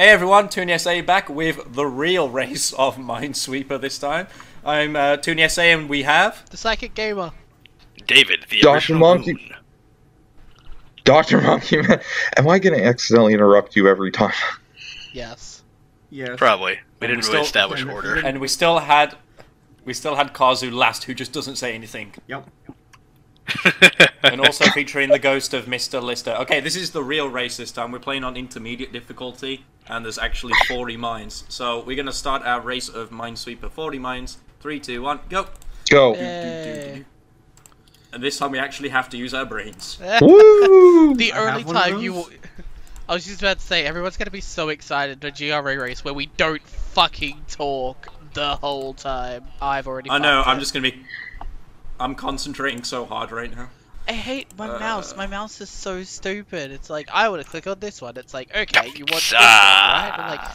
Hey everyone, TooneySA back with the real race of Minesweeper this time. I'm uh, TooneySA and we have... The Psychic Gamer. David, the Dr. original Monkey. Moon. Dr. Monkey Man, am I gonna accidentally interrupt you every time? Yes. Yes. Probably. We we didn't still- really establish and- order. And we still had... We still had Kazu last, who just doesn't say anything. Yep. And also featuring the ghost of Mr. Lister. Okay, this is the real race this time. We're playing on intermediate difficulty, and there's actually 40 mines. So we're gonna start our race of Minesweeper 40 mines. Three, two, one, go! Go. Yay. And this time we actually have to use our brains. Woo! The I early have one of time you. those. will- I was just about to say, everyone's gonna be so excited at a GRA race where we don't fucking talk the whole time. I've already. I know, fucked I'm just gonna be. I'm concentrating so hard right now. I hate my Uh, mouse. My mouse is so stupid. It's like I want to click on this one. It's like okay, you want this one, right? I'm like,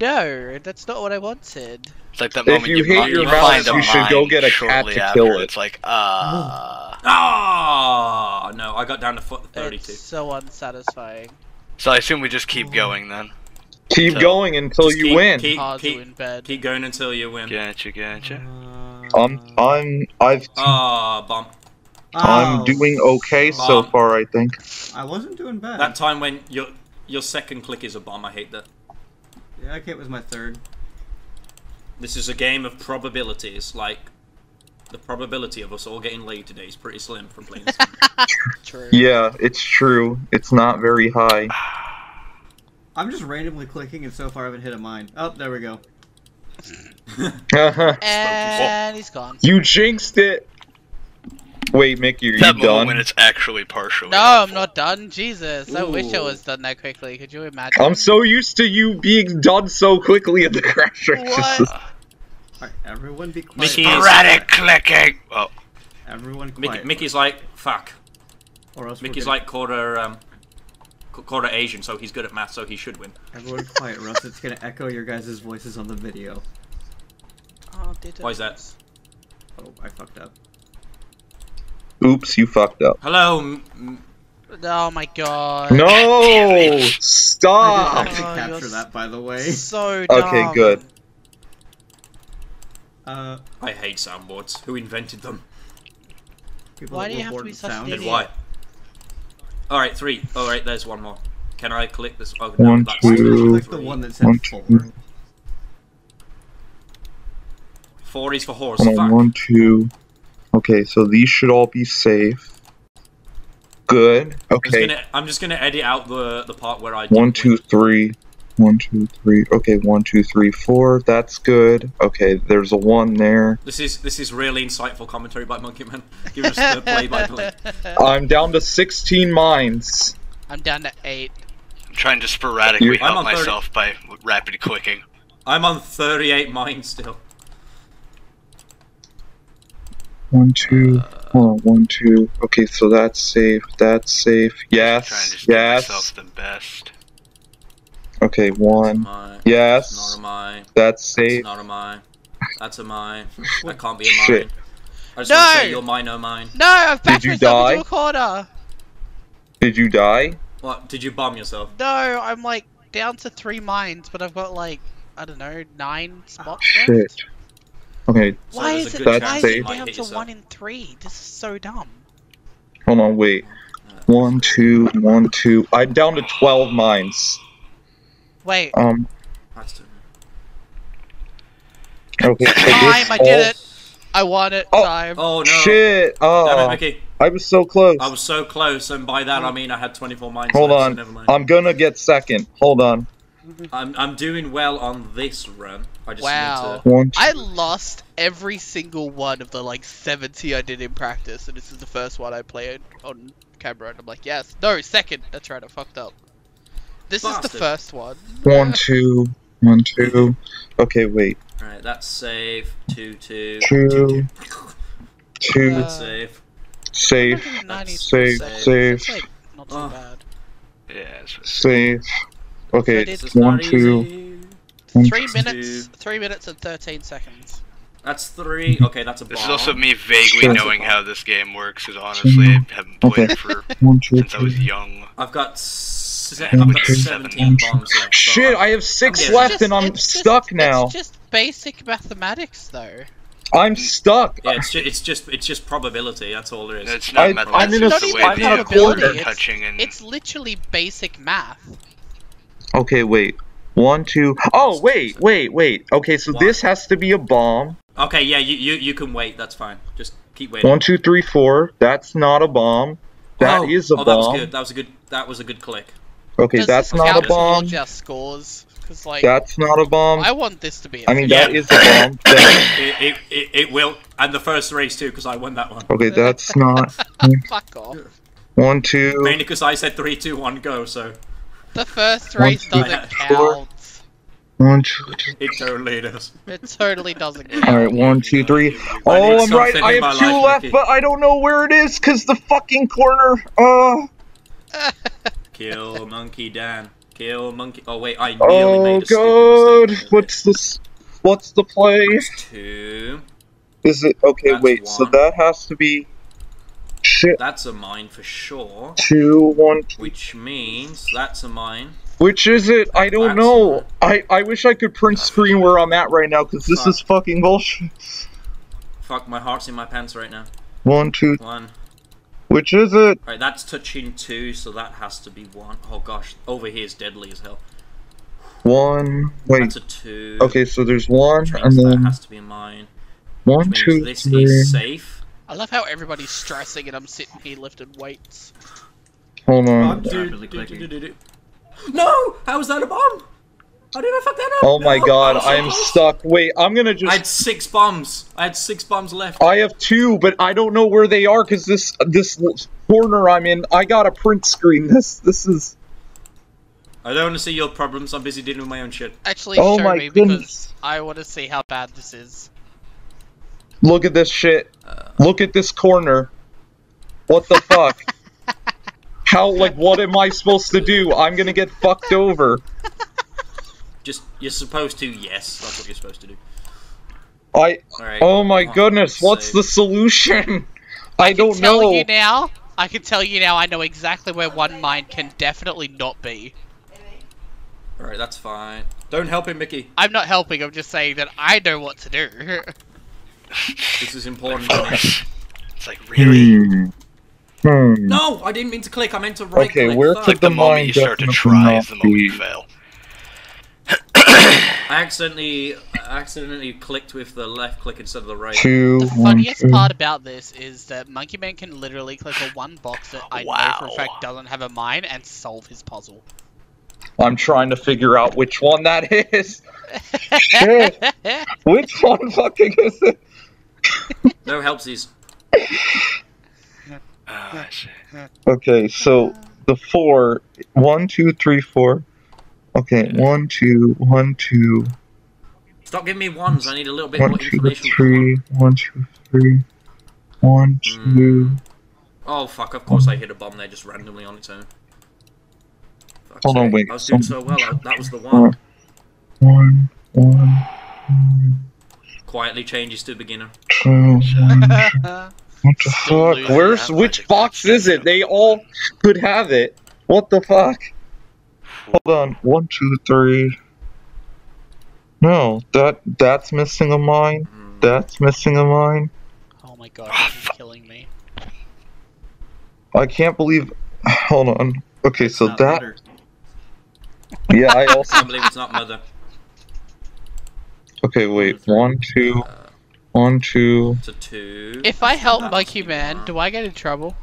no, that's not what I wanted. It's like that If moment you you, hate find- your you mouse, find a you should go get a cat shortly to after, kill it. It's like, ah. Ah, no, I got down to foot 32. It's so unsatisfying. So I assume we just keep going then. Keep So- going until you keep- win. keep- Hard keep- to in bed. Keep going until you win. Gotcha, gotcha. I'm, I'm, I've, Ah, bump. I'm Oh, doing okay so far. I think. I wasn't doing bad. That time when your your second click is a bomb, I hate that. yeah, I okay, it was my third. This is a game of probabilities. Like, the probability of us all getting laid today is pretty slim from playing this. True. Yeah, it's true. It's not very high. I'm just randomly clicking, and so far I haven't hit a mine. Oh, there we go. And he's gone. you jinxed it. Wait, Micky, are you that moment done? when it's actually partially. No, I'm not done. Jesus, I wish I was done that quickly. Could you imagine? I'm so used to you being done so quickly in the crash races. What? Alright, everyone be quiet. Micky- Sporadic clicking. Oh, Everyone Micky. Micky's like, fuck. or else Micky's gonna- like quarter, um, qu- quarter Asian, so he's good at math, so he should win. Everyone quiet, Russ. it's gonna echo your guys' voices on the video. Oh, did Why is that? Oh, I fucked up. Oops, you fucked up. Hello, m- m- Oh my god. No! Stop! I did Stop! actually Oh, capture that, by the way. So dumb. Okay, good. Uh, I hate soundboards. Who invented them? people Why do you have to be with such an idiot? And why? Alright, three. Alright, there's one more. Can I click this? Oh, no, One, that's Why did you two, click the one that said One, four? two. Four is for horse. On, Fuck. one, two. Okay, so these should all be safe. Good. I'm just Okay. gonna, I'm just gonna edit out the the part where I. didn't One, win. two, three. One, two, three. Okay, one, two, three, four. That's good. Okay, there's a one there. This is this is really insightful commentary by Monkey Man. Give us the play by play. I'm down to 16 mines. I'm down to eight. I'm trying to sporadically You're- help myself by rapid clicking. I'm on 38 mines still. One, two. Uh, Hold on, one, two. Okay, so that's safe. That's safe. trying to Yes. just give Yes. myself the best. Okay, one. Mine. Yes. Not a mine. That's It's safe. not a mine. That's a mine. That can't be a mine. Shit. I just want to No! say you're mine, oh mine. No, I've backed Did you myself die? into a corner. Did you die? What? Did you bomb yourself? No, I'm like down to three mines, but I've got like I don't know nine ah, spots Shit. left. Okay, So Why is it? good Why chance is you it down to yourself. one in three? This is so dumb. hold on, wait. Uh, one, two, one, two. I'm down to 12 mines. Wait, Um, okay. so time! I did all- it. I won it. Oh. Time. Oh no! Shit! Damn it, Oh, Micky. I was so close. I was so close, and by that I mean I had 24 mines. Hold left, so on. never mind. I'm gonna get second. Hold on. I'm I'm doing well on this run. I just Wow. need to. One, two, I lost every single one of the like 70 I did in practice, and this is the first one I played on camera, and I'm like, yes, no, second. That's right, I fucked up. This is the first one. one, two, one, two. Okay, wait. Alright, that's save. Two, two. Two, two, Uh, That's save. safe, 190 safe, saves. safe, like, not too Oh. bad. Yeah, it's- safe. Okay, I did- one, two. easy. One, Three two. minutes, three minutes and 13 seconds. That's three. Okay, that's a This is also me vaguely Sure. knowing how this game works, because honestly, I haven't played Okay. it for one, two, since I was young. I've got se- I've got 17 bombs left. Shit, I'm- have six I'm left Just- and I'm it's just- stuck now. It's just basic mathematics, though. I'm stuck. Yeah, it's just, it's just it's just probability. That's all there is. It's not I- mathematics. I'm in a- it's Not even way I'm in a the probability. It's, touching and it's literally basic math. Okay, wait. One, two. Oh, wait, wait, wait. Okay, so What? this has to be a bomb. Okay, yeah, you, you you can wait. That's fine. Just keep waiting. One, two, three, four. That's not a bomb. That oh, is oh, a oh, that was bomb. good. That was a good. That was a good click. Okay, Does that's not a bomb. towards our scores? Because like, That's not a bomb. I want this to be. a I mean, Yeah. that is a bomb. It, it, it, it will, and the first race too, because I won that one. okay, that's not. fuck off. One, two. Mainly because I said three, two, one, go. So The first One, race two, doesn't four. count. One, two, three. it totally does. It totally doesn't count. Alright, one, two, three. I need Oh, I'm right. I have two life, left, Micky. but I don't know where it is because the fucking corner. Uh. Kill Monkey Dan. Kill Monkey. Oh wait, I oh, nearly Oh made a stupid god. mistake. What's this? What's the play? Two. Is it okay? That's wait. So that has to be. Shit. That's a mine for sure. Two, one, two. Which means that's a mine. Which is it? I don't That's know. I I wish I could print screen where I'm at right now because this Fuck. is fucking bullshit. Fuck, my heart's in my pants right now. One, two. One. Which is it? Right, that's touching two, so that has to be one. Oh gosh, over here is deadly as hell. One. Wait. That's a two. Okay, so there's one, and means that then has to be mine. one, two, this three. is safe. I love how everybody's stressing and I'm sitting here lifting weights. Hold I'm on. rapidly clicking. No! How was that a bomb? How did I fuck that up? Oh my No, god, I was so I am stuck. Wait, I'm gonna just. I had six bombs. I had six bombs left. I have two, but I don't know where they are because this this corner I'm in. I got a print screen. This this is. I don't want to see your problems. I'm busy dealing with my own shit. Actually, Oh show my me because goodness. I want to see how bad this is. Look at this shit. Uh, Look at this corner. What the fuck? How like what am I supposed to do? I'm gonna get fucked over. just you're supposed to. Yes, that's what you're supposed to do. I. All right. Oh my Oh, goodness, what's save. the solution? I don't tell know. you now. I can tell you now. I know exactly where one mine can definitely not be. All right, that's fine. Don't help him, Micky. I'm not helping. I'm just saying that I know what to do. This is important to it's like really. Hmm. Hmm. No, I didn't mean to click. I meant to right Okay, click. where Fuck. could Like the the moment mine you start to definitely try not is the moment you be. fail. I accidentally, I accidentally clicked with the left click instead of the right. Two, The one, funniest two. part about this is that Monkey Man can literally click a one box that I know for a fact doesn't have a mine and solve his puzzle. I'm trying to figure out which one that is. Shit. Which one fucking is it? No helpsies. Ah, I see. Okay, so the four, one, two, three, four. Okay, one, two, one, two, Stop giving me ones. I need a little bit one, more two, information. three, one, two, three, one, hmm. two. Oh fuck! Of course I hit a bomb there just randomly on its own. Fuck's Hold on, wait, I was doing so well. I, that was the one. One, one, one, Quietly changes to beginner. two, one. What the Still fuck? Where's which box is it? They all could have it. What the fuck? Hold on. One, two, three. No, that that's missing a mine. That's missing a mine. oh my god, Ah, this is killing me. I can't believe. Hold on. Okay, so Not that. better. Yeah, I I also. can't believe it's not mother. Okay, wait. One, two, Uh, one, two. it's a two. If I help That Monkey Man, do I get in trouble?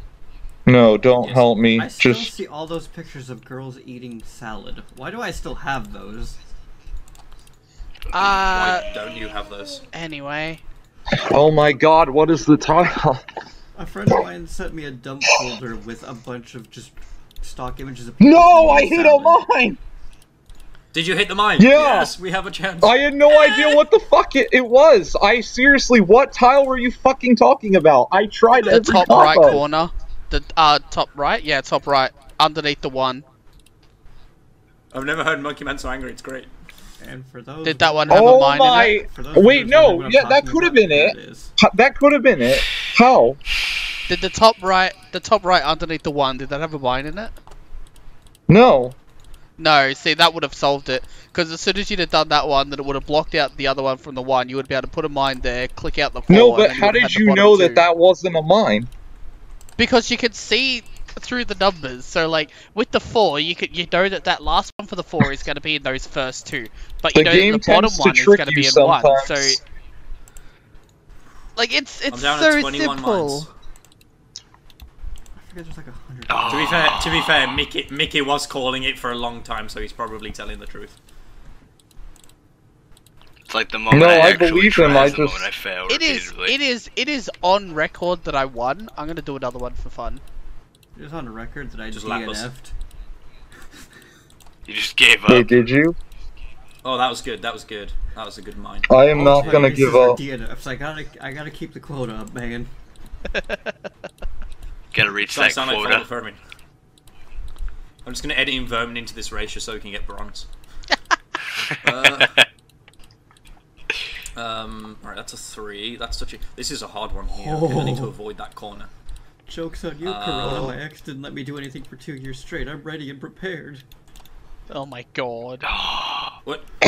No, don't Yes. help me. I still Just. see all those pictures of girls eating salad. Why do I still have those? Uh, Why don't you have those? anyway. Oh my god, what is the title? A friend of mine sent me a dump folder with a bunch of just stock images of No, I hit a mine! Did you hit the mine? Yeah. Yes, we have a chance. I had no idea what the fuck it, it was. I seriously, what tile were you fucking talking about? I tried The top right corner. The uh top right? Yeah, top right. Underneath the one. I've never heard Monkey Man so angry. It's great. And for those Did that one have a Oh mine in it? my! for those Wait, who don't know no, yeah, that could have been it. there is. Ha- That could have been it. How? Did the top right the top right underneath the one, did that have a mine in it? No. No, see, that would have solved it. Because as soon as you'd have done that one, then it would have blocked out the other one from the one. You would be able to put a mine there, click out the four. No, but how did have had the you know two. that that wasn't a mine? Because you can see through the numbers. So, like, with the four, you could you know that that last one for the four is going to be in those first two. But you The know game the bottom one is going to be in one. So, like, it's it's I'm so simple. mines. I forget there's like. Oh. To be ah. fair, to be fair, Micky Micky was calling it for a long time, so he's probably telling the truth. It's like the moment No, I, I actually believe him, I the just- moment I fail It is repeatedly. it is it is on record that I won. I'm gonna do another one for fun. It is on a record that I Just just lap us. DNF'd. You just gave up. Wait, did you? Oh, that was good. That was good. That was a good mine. I am not All gonna races give up. DNFs. I gotta, I gotta keep the quota up, man. Gotta reach Sorry, that sound like quota. I'm just gonna edit in Vermin into this race just so we can get bronze. Uh, um, alright, that's a three. That's such a. This is a hard one here. Okay, I need to Oh. avoid that corner. Joke's on you, Uh, Corona. My ex didn't let me do anything for two years straight. I'm ready and prepared. Oh my god. What?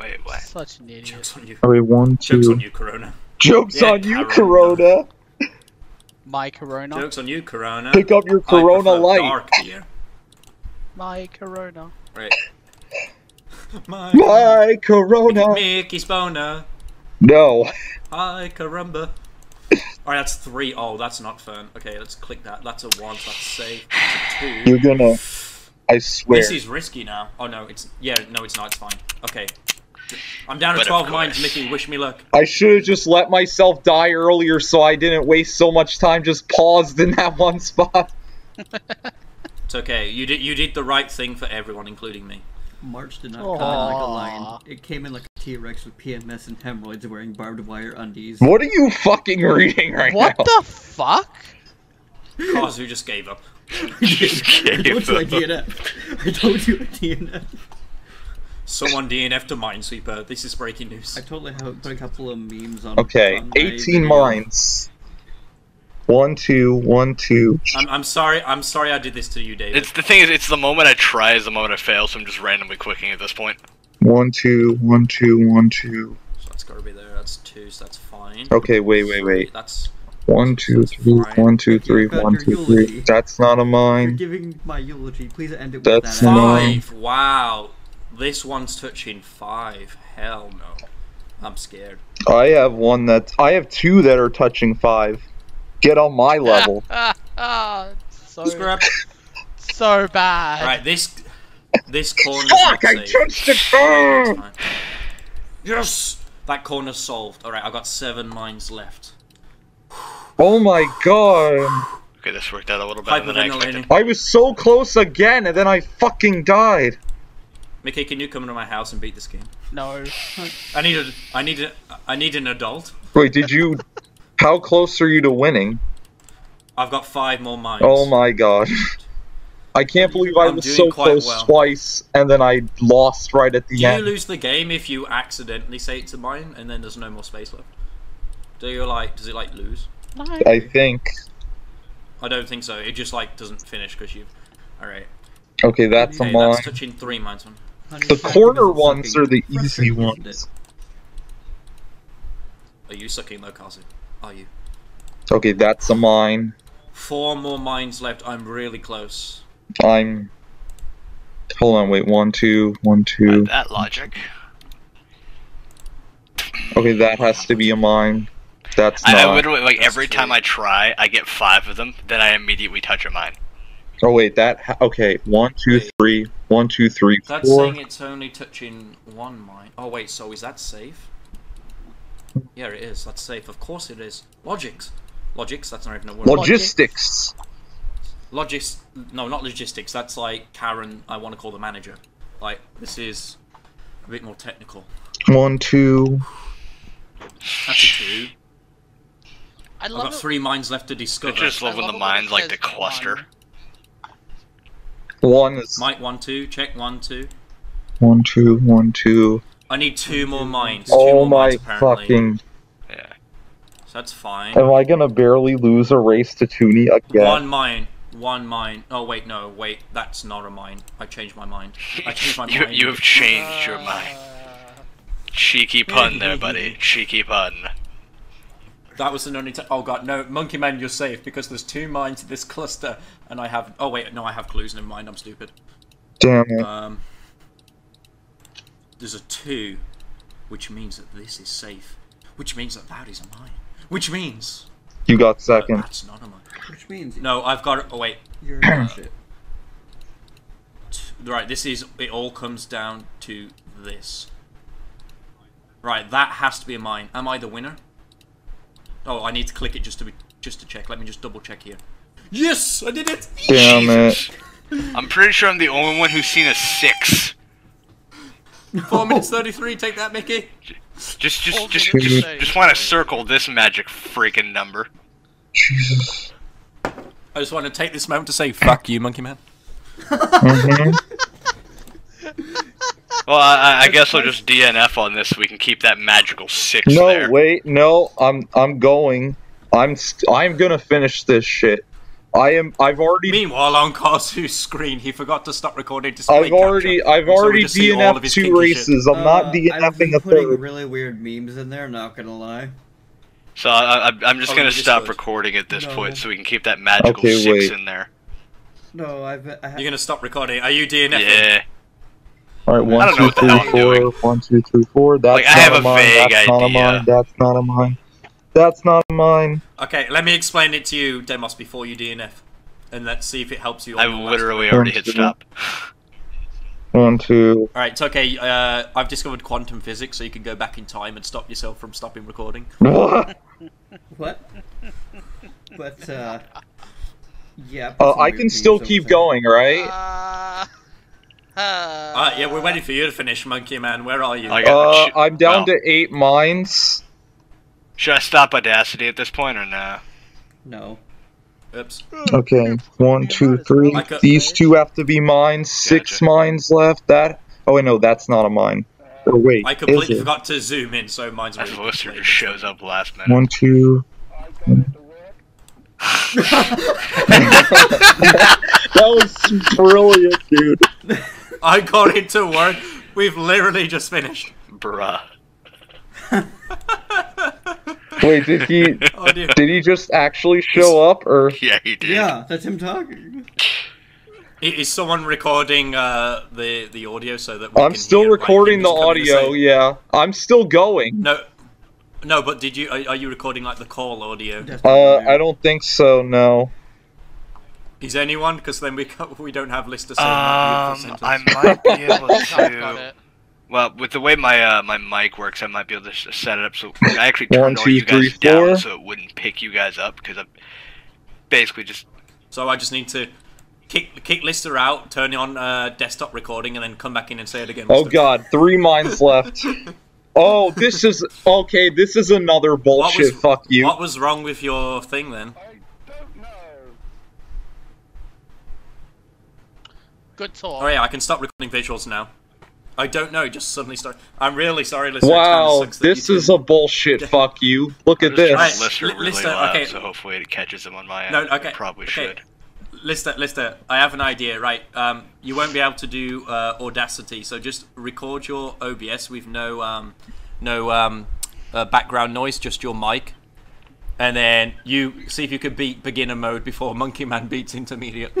Wait, what? Such an idiot. Jokes on you. Alright, one, Jokes on you, Corona. Jokes Yeah, on you, Corona. Corona. My Corona. Jokes on you, Corona. Pick up your Corona prefer Light. Dark beer. My Corona. Right. My, My Corona. Mickey Spawner. No. Hi, caramba. Alright, that's three. Oh, that's not fun. Okay, let's click that. That's a one, so that's safe. That's a 2 You're gonna. I swear. This is risky now. Oh no, it's yeah, no, it's not. It's fine. Okay, I'm down to But 12 mines. Micky, wish me luck. I should have just let myself die earlier so I didn't waste so much time just paused in that one spot. It's okay. You did you did the right thing for everyone, including me. March did not come in like a lion. It came in like a T-Rex with PMS and hemorrhoids wearing barbed wire undies. What are you fucking reading right What now? What the fuck? Kazu just gave up. I told you I Gave up. DNF. I told you I DNF. Someone DNF to Minesweeper. This is breaking news. I totally have put a couple of memes on. Okay, on my 18 video. mines. One, two, one, two. I'm, I'm sorry. I'm sorry I did this to you, David. It's the thing is, it's the moment I try is the moment I fail, so I'm just randomly clicking at this point. One, two, one, two, one, two. So that's got to be there. That's two. So that's fine. Okay, wait, wait, wait. That's One, two, three, one, two, three, Found one, your two, three. eulogy. That's not a mine. You're mine. giving my eulogy. Please end it with That's that. not- ending. five. Wow. This one's touching five. Hell no. I'm scared. I have one that. I have two that are touching five. Get on my level. ah, so Scrap. so bad. Right, this this corner. Fuck! I touched the car! Yes, that corner's solved. All right, I've got seven mines left. Oh my god. Okay, this worked out a little better than I expected. Hyperventilating. I was so close again and then I fucking died. Micky, can you come into my house and beat this game? No. I need a, I need a, I need an adult. Wait, did you. How close are you to winning? I've got five more mines. Oh my god. I can't believe I I'm was so close well. twice and then I lost right at the end. Do you lose the game if you accidentally say it's a mine and then there's no more space left? Do you like? Does it like lose? No. I think. I don't think so. It just like doesn't finish because you've. All right. Okay, that's a mine. that's touching three mines. One. The corner ones are the easy ones. Are you sucking though, Kazu? Are you? Okay, that's a mine. Four more mines left. I'm really close. I'm. Hold on, wait. One, two, one, two. That logic. Okay, that has to be a mine. That's I, I literally like That's every true. time I try, I get five of them. Then I immediately touch a mine. Oh wait, that. Ha- okay, one, two, Wait. three. One, two, three, That's four. saying it's only touching one mine. Oh wait, so is that safe? Yeah, it is. That's safe. Of course it is. Logics. Logics. That's not even a word. Logistics. Logics. No, not logistics. That's like Karen. I want to call the manager. Like this is a bit more technical. One, two. That's a two. I I've love got it. three mines left to discover. I just love I when love the it when it mines like the cluster. one. One is. Mike one two. Check one two. One, two, one, two. I need two more mines. Two Oh more my mines, apparently. fucking. Yeah. So that's fine. Am I gonna barely lose a race to Tooney again? One mine. one mine. Oh wait, no, wait, that's not a mine. I changed my mind. I changed my you, mind. you have changed your mind. Cheeky pun there, buddy. Cheeky pun. That was an only. T- oh god, no, Monkey Man, you're safe because there's two mines in this cluster, and I have. Oh wait, no, I have clues. Never mind, I'm stupid. Damn it. Um, there's a two, which means that this is safe, which means that that is a mine, which means You got second. that's not a mine. Which means No, I've got. Oh wait, you're in shit. right. This is. It all comes down to this. Right, that has to be a mine. Am I the winner? Oh, I need to click it just to be just to check. Let me just double check here. Yes, I did it. Damn it. I'm pretty sure I'm the only one who's seen a six. Four minutes thirty-three. Take that, Micky. Just, just, Hold just, just, just want to circle this magic freaking number. Jesus. I just want to take this moment to say fuck you, Monkey Man. Well, I, I- I guess I'll just DNF on this so we can keep that magical six No, there. wait, no, I'm I'm going. I'm st- I'm gonna finish this shit. I am. I've already. Meanwhile, on Kazu's screen, he forgot to stop recording display I've already. capture, I've so already just see all of DNF'd two kinky shit. races. I'm not Uh, I've DNFing been a putting third. really weird memes in there. Not gonna lie. So I, I, I'm just Oh, gonna you just stop would. recording at this No. point so we can keep that magical Okay, six wait. in there. No, I've. I have, You're gonna stop recording. Are you DNFing? Yeah. All right, one, I don't know two, what the three, hell I'm four. doing. One, two, three, four. That's Like, I not have a a mine. vague That's not a mine. That's not a mine. That's not a mine. Okay, let me explain it to you, Demous, before you DNF, and let's see if it helps you. I your last literally already hit One, stop. One, two. All right, it's okay. Uh, I've discovered quantum physics, so you can go back in time and stop yourself from stopping recording. What? what? But uh. Yeah. put Uh, I can still keep going, right? Uh, Uh, yeah, we're waiting for you to finish, Monkey Man. Where are you? I got uh, I'm down well. to eight mines. Should I stop Audacity at this point or no? No. Oops. Okay, one, two, three. These two have to be mines. Six Gotcha. mines left. That. Oh wait, no, that's not a mine. Or wait, I is completely it? forgot to zoom in, so mine's As really the listener played. just shows up last minute. One, two. that was brilliant, dude. I got into work. We've literally just finished. Bruh. Wait, did he? Oh dear. Did he just actually show up, or? Yeah, he did. Yeah, that's him talking. Is someone recording uh, the the audio so that we I'm can still hear, recording the things coming to audio. say- Yeah, I'm still going. No, no, but did you? Are, are you recording like the call audio? Uh, I don't think so. No. Is anyone? Because then we we don't have list of Um. I might be able I've got to. It. Well, with the way my uh, my mic works, I might be able to s- set it up so I actually One, turned all two, you guys three, down four. so it wouldn't pick you guys up because I'm basically just So I just need to kick kick Lister out, turn on uh, desktop recording, and then come back in and say it again. Oh Lister. God, three mines left. Oh, this is okay. This is another bullshit. was, Fuck you. What was wrong with your thing then? I don't know. Good talk. Oh yeah, I can stop recording visuals now. I don't know, just suddenly start. I'm really sorry, Lister. Wow, this is a bullshit. Fuck you. Look I'm at just trying Right, to this. listen really listen, loud, okay. so hopefully it catches him on my end. No, okay, It probably okay. should. Lister, Lister, I have an idea. Right, um, you won't be able to do uh, Audacity, so just record your OBS with no um, no um, uh, background noise, just your mic, and then you see if you could beat beginner mode before Monkey Man beats intermediate.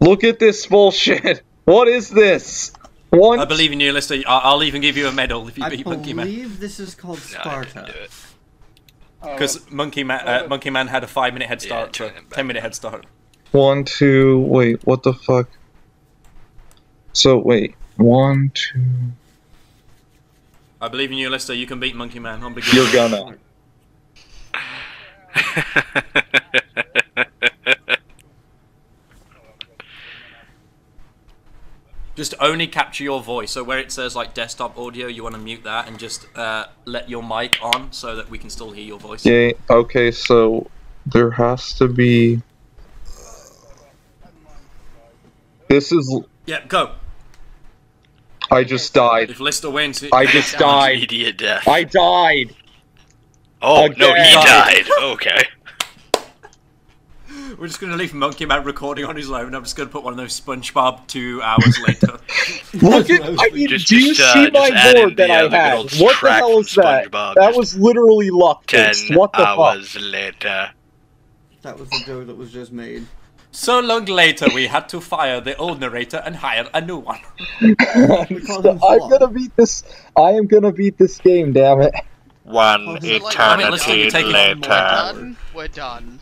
Look at this bullshit. What is this? One. I believe in you, Lister. I- I'll even give you a medal if you I beat Monkey Man. I believe this is called No, I didn't Sparta. do it. Because Monkey Man, uh, Monkey Man had a five minute head start, turn so it ten minute head start. One, two. Wait, what the fuck? So wait, one, two. I believe in you, Lister. You can beat Monkey Man on beginner. You're gonna. Just only capture your voice. So where it says like desktop audio, you want to mute that and just uh, let your mic on so that we can still hear your voice. Yay. Okay, so there has to be. This is. Yeah, go. I just died. If Lister wins, I just died. Idiot death. I died. oh no, he died. Okay. We're just gonna leave Monkey Man recording on his own. I'm just gonna put one of those SpongeBob two hours later. Look at, what I mean, Just- do you just, uh, see just my board that the, uh, I the good had? What the hell is that? SpongeBob, That was literally luck Ten. What the fuck? hours later. That was the joke that was just made. so long later, we had to fire the old narrator and hire a new one. call him I'm gonna beat this. I am gonna beat this game. Damn it. One so like- I mean, let's eternity We're later. done. We're done.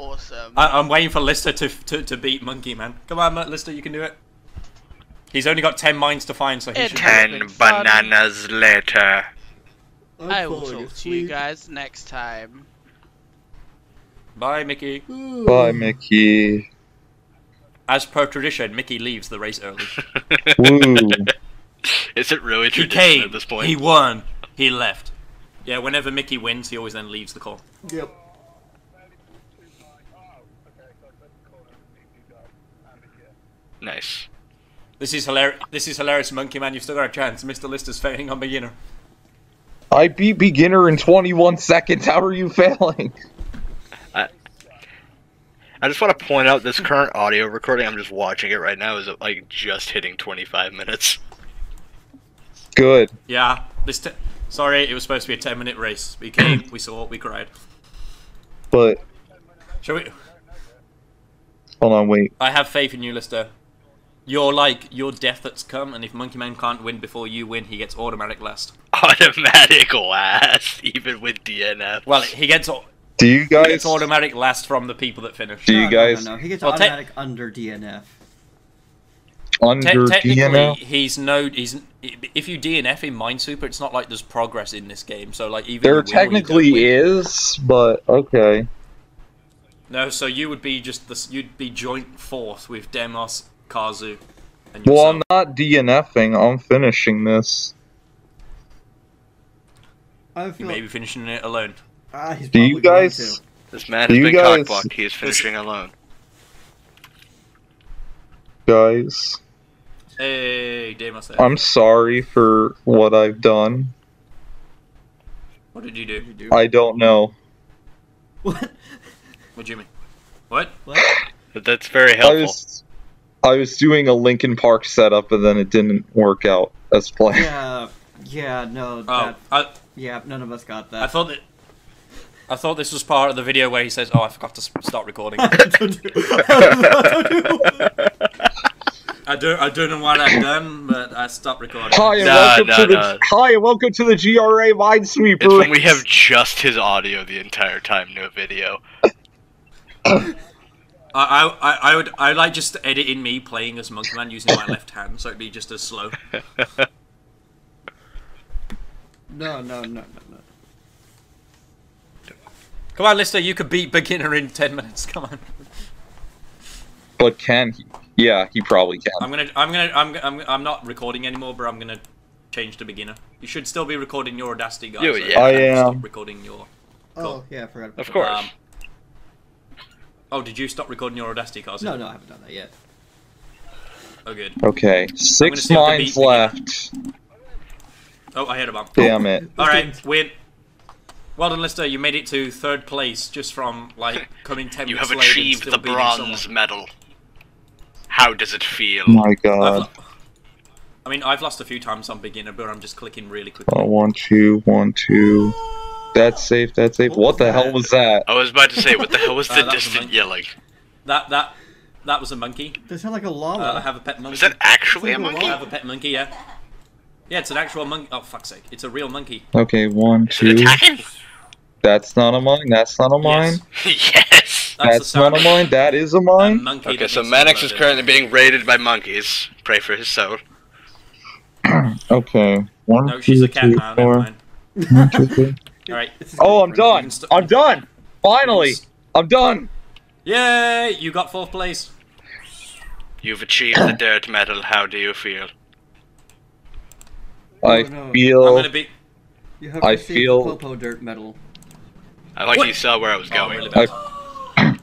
Awesome. I- I'm waiting for Lister to, to to beat Monkey Man. Come on, Lister, you can do it. He's only got ten mines to find, so he It should. has Ten been fun. bananas later. I'm I will falling talk to you guys next time. Bye, Micky. Bye, Micky. As per tradition, Micky leaves the race early. Is it really He tradition came. at this point? He won. He left. Yeah, whenever Micky wins, he always then leaves the call. Yep. Nice. This is hilarious. This is hilarious, Monkey Man. You've still got a chance. Mr. Lister's failing on beginner. I beat beginner in 21 seconds. How are you failing? I just want to point out this current audio recording. I'm just watching it right now. Is like just hitting 25 minutes. Good. Yeah. This. T- Sorry, it was supposed to be a ten-minute race. We came, we saw, we cried. But Shall we? hold on, wait. I have faith in you, Lister. You're like your death that's come, and if Monkey Man can't win before you win, he gets automatic last. Automatic last, even with DNF. Well, he gets au- Do you he guys? gets automatic last from the people that finish. Do you No, no, guys No, no, He gets Well, te- automatic under DNF. Te- under technically, DNF? he's no. He's if you DNF in Minesweeper, it's not like there's progress in this game. So like even There you win or you technically is, but okay. No, so you would be just this. You'd be joint fourth with Demous, Kazu, and Well. I'm not DNFing. I'm finishing this. I You feel. may be finishing it alone. Ah, he's Do you guys? This man Do has you been guys- cockblocked. He is finishing alone. Guys, Hey, Demous. I'm sorry for what I've done. what did you do? did you do? I don't know. What? What do you mean? What? What? But that's very I helpful. was I was doing a Linkin Park setup and then it didn't work out as planned. Yeah. Yeah. No. Oh, That, I, yeah. None of us got that. I thought that. I thought this was part of the video where he says, "Oh, I forgot to s- start recording." Don't do- don't do- I don't, I don't know what I've done, but I stopped recording. Hi and Nah, welcome nah, to the nah. Hi and welcome to the GRA Minesweeper. It's when we have just his audio the entire time, no video. I, I, I, I would, I would like just to edit in me playing as Monkey Man using my left hand, so it'd be just as slow. No. No. No. No. No. Come on, Lister, you could beat beginner in ten minutes. Come on. But can he? Yeah, he probably can. I'm gonna, I'm gonna, I'm, I'm, I'm not recording anymore, but I'm gonna change to beginner. You should still be recording your Audacity, guys. Yo, so yeah. I am. recording your. Oh yeah. I forgot. About Of that. course. Um, oh, did you stop recording your Audacity, Kazu? No. No. I haven't done that yet. Oh, good. Okay, six see if I mines left. Oh, I hit a bump. Damn it. All right, win. Well done, Lister. You made it to third place just from like coming ten You minutes have late and achieved the beating bronze someone. medal. How does it feel? My God. I mean, I've lost a few times on beginner, but I'm just clicking really quickly. Oh, one, two, one, two. That's safe. That's safe. What What the that? hell was that? I was about to say, what the hell was the that was distant mine. yelling? That that that was a monkey. They sound like a llama. Uh, I have a pet monkey. Is that actually a like a monkey? I have a pet monkey. Yeah. Yeah, it's an actual monkey. Oh fuck's sake! It's a real monkey. Okay, one, Is it two. attacking? That's not a mine. That's not a mine. Yes. yes. That's, the That's sound not a of mine. That is a a mine. monkey Okay, that so gets Mannix is currently being raided by monkeys. Pray for his soul. Okay, one, No, she's two, a cat three, now. Never four. mind. One, two, three. All right. Oh, I'm done. I'm done. Finally, I'm done. Yay! You got fourth place. You've achieved the dirt medal. How do you feel? I Oh, no. I'm feel. gonna be. You have I received feel- the Popo Dirt Medal. I like What? you saw where I was Oh, going. really I, bad.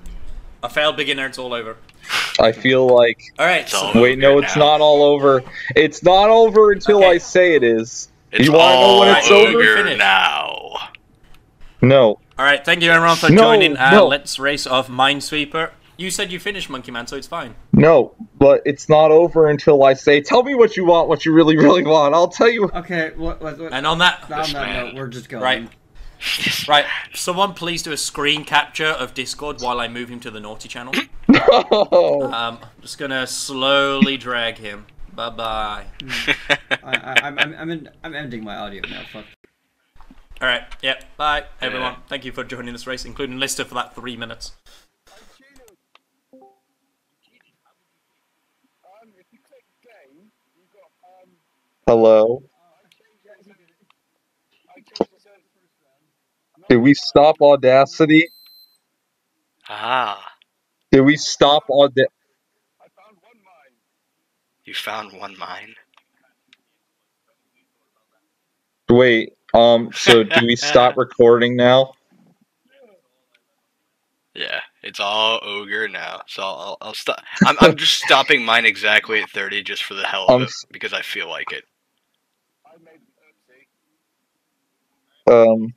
I failed beginner. It's all over. I feel like. All right. It's So, all- Wait, no, it's now. not all over. It's not over until Okay. I say it is. It's You wanna know all when it's over? over now. No, All right, thank you everyone for No, joining our no. Let's Race off Minesweeper. You said you finished Monkey Man, so it's fine. No, but it's not over until I say, "Tell me what you want, what you really, really want." I'll tell you. Okay, what, what, what, And on that, on that man. note, we're just going. right, right. Someone please do a screen capture of Discord while I move him to the naughty channel. No. Um, I'm just gonna slowly drag him. Bye bye. I, I, I'm, I'm, I'm, I'm ending my audio now. Fuck. All right. Yep. Bye, everyone. Yeah. Thank you for joining this race, including Lister for that three minutes. Hello. Did we stop Audacity? Ah, Did we stop Audacity? you found one mine. Wait. Um. So do we stop recording now? Yeah, it's all ogre now. So I'll, I'll stop. I'm, I'm just stopping mine exactly at 30 just for the hell of Um, it because I feel like it. Um.